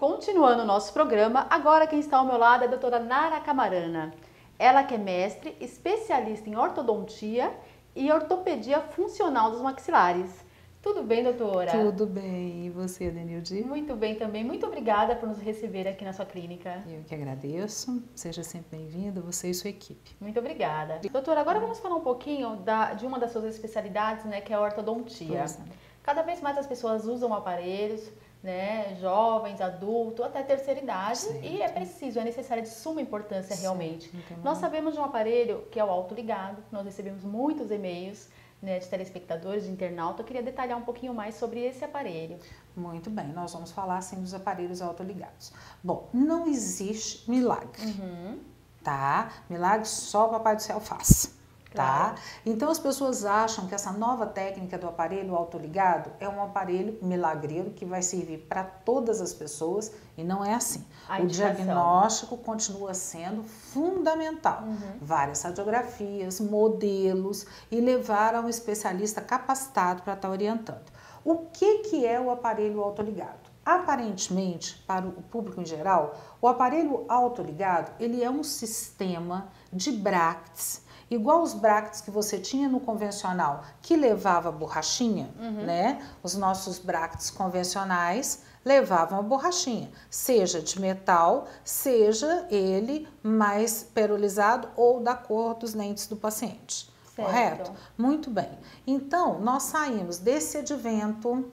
Continuando o nosso programa, agora quem está ao meu lado é a doutora Nara Camarana. Ela que é mestre, especialista em ortodontia e ortopedia funcional dos maxilares. Tudo bem, doutora? Tudo bem. E você, Denilde? Muito bem também. Muito obrigada por nos receber aqui na sua clínica. Eu que agradeço. Seja sempre bem-vinda, você e sua equipe. Muito obrigada. Doutora, agora vamos falar um pouquinho da, de uma das suas especialidades, né, que é a ortodontia. Poxa. Cada vez mais as pessoas usam aparelhos, né, jovens, adultos, até terceira idade, certo. e é preciso, é necessário de suma importância certo. realmente. Nós sabemos de um aparelho que é o autoligado, nós recebemos muitos e-mails né, de telespectadores, de internauta. Eu queria detalhar um pouquinho mais sobre esse aparelho. Muito bem, nós vamos falar assim dos aparelhos autoligados. Bom, não existe milagre, uhum. tá? Milagre só o Papai do Céu faz. Tá? Então as pessoas acham que essa nova técnica do aparelho autoligado é um aparelho milagreiro que vai servir para todas as pessoas e não é assim. A o diagnóstico continua sendo fundamental. Uhum. Várias radiografias, modelos e levar a um especialista capacitado para estar tá orientando. O que, que é o aparelho autoligado? Aparentemente, para o público em geral, o aparelho autoligado ele é um sistema de bracts igual os brackets que você tinha no convencional, que levava borrachinha, uhum. né? Os nossos brackets convencionais levavam a borrachinha, seja de metal, seja ele mais perolizado ou da cor dos dentes do paciente. Certo. Correto? Muito bem. Então, nós saímos desse advento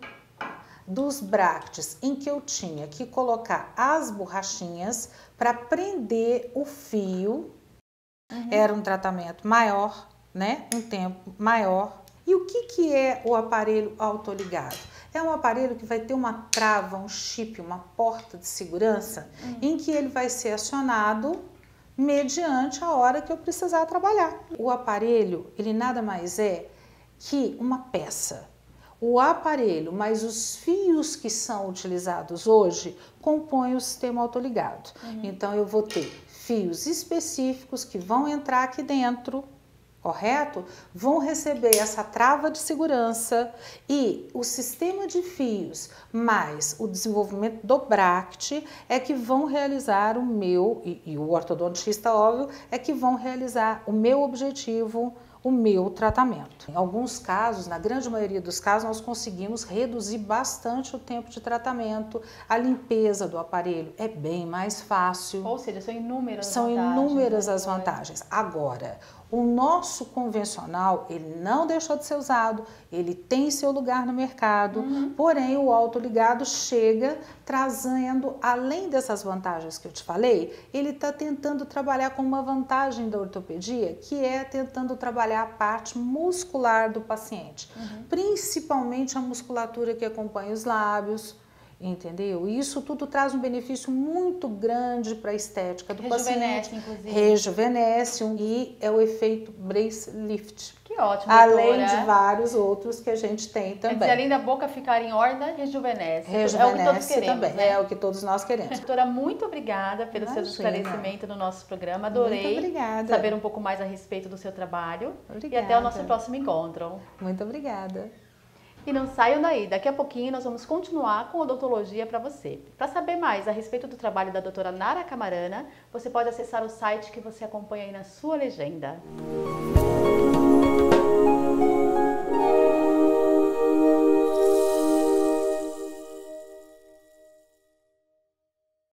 dos bractes em que eu tinha que colocar as borrachinhas para prender o fio Uhum. Era um tratamento maior, né? Um tempo maior. E o que, que é o aparelho autoligado? É um aparelho que vai ter uma trava, um chip, uma porta de segurança, uhum. em que ele vai ser acionado mediante a hora que eu precisar trabalhar. O aparelho, ele nada mais é que uma peça. O aparelho, mas os fios que são utilizados hoje compõem o sistema autoligado. Uhum. Então eu vou ter fios específicos que vão entrar aqui dentro, correto? Vão receber essa trava de segurança e o sistema de fios mais o desenvolvimento do bract é que vão realizar o meu, e, e o ortodontista, óbvio, é que vão realizar o meu objetivo o meu tratamento. Em alguns casos, na grande maioria dos casos, nós conseguimos reduzir bastante o tempo de tratamento. A limpeza do aparelho é bem mais fácil. Ou seja, são inúmeras São inúmeras né? as vantagens. Agora, o nosso convencional, ele não deixou de ser usado, ele tem seu lugar no mercado, uhum. porém o autoligado chega trazendo, além dessas vantagens que eu te falei, ele está tentando trabalhar com uma vantagem da ortopedia, que é tentando trabalhar a parte muscular do paciente, uhum. principalmente a musculatura que acompanha os lábios, entendeu? E isso tudo traz um benefício muito grande para a estética do Rejuvenesce, paciente. inclusive. Rejuvenesce e é o efeito brace lift. Que ótimo, Além doutora. de vários outros que a gente tem também. Dizer, além da boca ficar em ordem, rejuvenesce. Rejuvenesce é o que todos queremos, também, né? é o que todos nós queremos. Doutora, muito obrigada pelo Imagina. seu esclarecimento no nosso programa. Adorei saber um pouco mais a respeito do seu trabalho. Obrigada. E até o nosso próximo encontro. Muito obrigada. E não saiam daí, daqui a pouquinho nós vamos continuar com odontologia para você. Para saber mais a respeito do trabalho da doutora Nara Camarana, você pode acessar o site que você acompanha aí na sua legenda. Música